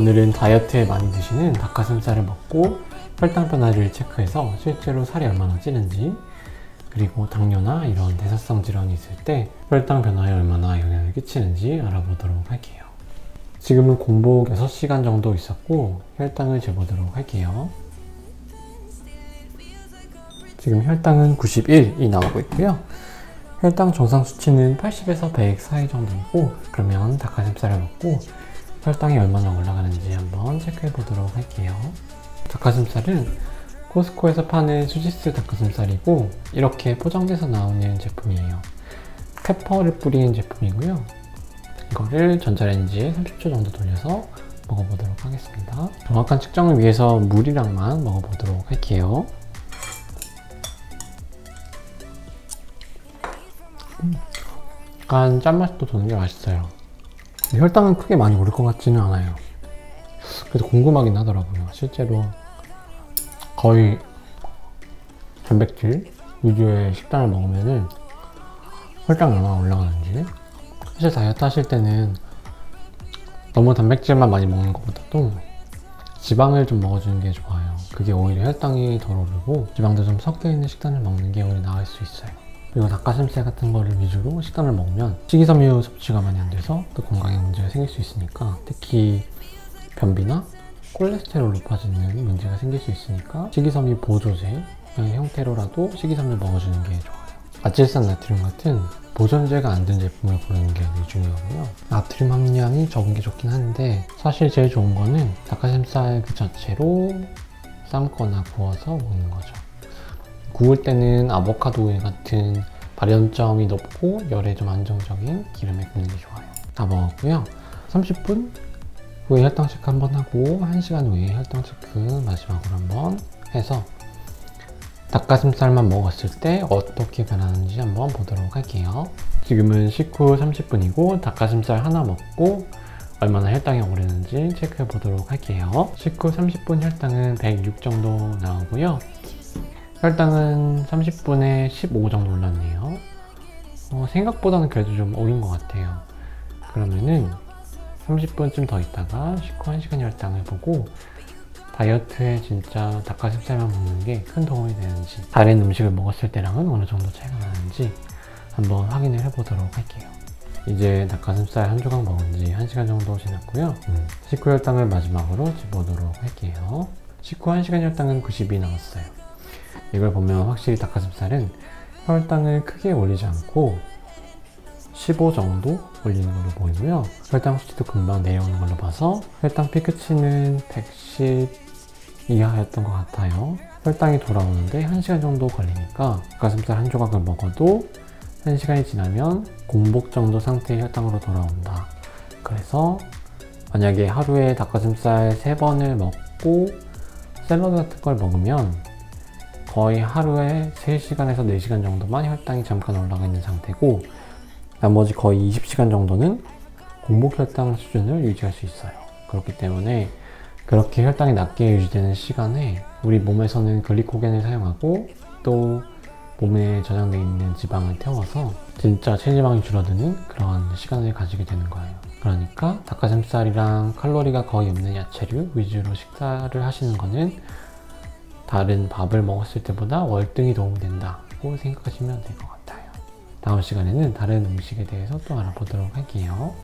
오늘은 다이어트에 많이 드시는 닭가슴살을 먹고 혈당 변화를 체크해서 실제로 살이 얼마나 찌는지 그리고 당뇨나 이런 대사성 질환이 있을 때 혈당 변화에 얼마나 영향을 끼치는지 알아보도록 할게요. 지금은 공복 6시간 정도 있었고 혈당을 재보도록 할게요. 지금 혈당은 91이 나오고 있고요. 혈당 정상 수치는 80에서 100 사이 정도이고 그러면 닭가슴살을 먹고 혈당이 얼마나 올라가는지 한번 체크해 보도록 할게요. 닭가슴살은 코스코에서 파는 수지스 닭가슴살이고 이렇게 포장돼서 나오는 제품이에요. 페퍼를 뿌린 제품이고요. 이거를 전자레인지에 30초 정도 돌려서 먹어보도록 하겠습니다. 정확한 측정을 위해서 물이랑만 먹어보도록 할게요. 음, 약간 짠맛도 도는 게 맛있어요. 혈당은 크게 많이 오를 것 같지는 않아요. 그래도 궁금하긴 하더라고요. 실제로 거의 단백질 위주의 식단을 먹으면은 혈당이 얼마나 올라가는지 사실 다이어트 하실 때는 너무 단백질만 많이 먹는 것보다도 지방을 좀 먹어주는 게 좋아요. 그게 오히려 혈당이 덜 오르고 지방도 좀 섞여 있는 식단을 먹는 게 오히려 나을 수 있어요. 그리고 닭가슴살 같은 거를 위주로 식단을 먹으면 식이섬유 섭취가 많이 안 돼서 또 건강에 문제가 생길 수 있으니까 특히 변비나 콜레스테롤 높아지는 문제가 생길 수 있으니까 식이섬유 보조제 형태로라도 식이섬유 먹어주는 게 좋아요. 아질산 나트륨 같은 보존제가 안 된 제품을 고르는 게 중요하고요. 나트륨 함량이 적은 게 좋긴 한데 사실 제일 좋은 거는 닭가슴살 그 자체로 삶거나 구워서 먹는 거죠. 구울 때는 아보카도 같은 발연점이 높고 열에 좀 안정적인 기름에 굽는 게 좋아요. 다 먹었고요. 30분 후에 혈당 체크 한번 하고 1시간 후에 혈당 체크 마지막으로 한번 해서 닭가슴살만 먹었을 때 어떻게 변하는지 한번 보도록 할게요. 지금은 식후 30분이고 닭가슴살 하나 먹고 얼마나 혈당이 오르는지 체크해 보도록 할게요. 식후 30분 혈당은 106 정도 나오고요. 혈당은 30분에 15 정도 올랐네요. 어, 생각보다는 그래도 좀 오른 것 같아요. 그러면은 30분쯤 더 있다가 식후 1시간 혈당을 보고 다이어트에 진짜 닭가슴살만 먹는 게 큰 도움이 되는지 다른 음식을 먹었을 때랑은 어느 정도 차이가 나는지 한번 확인을 해보도록 할게요. 이제 닭가슴살 한 조각 먹은 지 1시간 정도 지났고요. 음, 식후 혈당을 마지막으로 집어보도록 할게요. 식후 1시간 혈당은 90이 나왔어요. 이걸 보면 확실히 닭가슴살은 혈당을 크게 올리지 않고 15 정도 올리는 걸로 보이고요. 혈당 수치도 금방 내려오는 걸로 봐서 혈당 피크치는 110 이하였던 것 같아요. 혈당이 돌아오는데 1시간 정도 걸리니까 닭가슴살 한 조각을 먹어도 1시간이 지나면 공복 정도 상태의 혈당으로 돌아온다. 그래서 만약에 하루에 닭가슴살 3번을 먹고 샐러드 같은 걸 먹으면 거의 하루에 3시간에서 4시간 정도만 혈당이 잠깐 올라가 있는 상태고 나머지 거의 20시간 정도는 공복 혈당 수준을 유지할 수 있어요. 그렇기 때문에 그렇게 혈당이 낮게 유지되는 시간에 우리 몸에서는 글리코겐을 사용하고 또 몸에 저장되어 있는 지방을 태워서 진짜 체지방이 줄어드는 그런 시간을 가지게 되는 거예요. 그러니까 닭가슴살이랑 칼로리가 거의 없는 야채류 위주로 식사를 하시는 거는 다른 밥을 먹었을 때보다 월등히 도움된다고 생각하시면 될 것 같아요. 다음 시간에는 다른 음식에 대해서 또 알아보도록 할게요.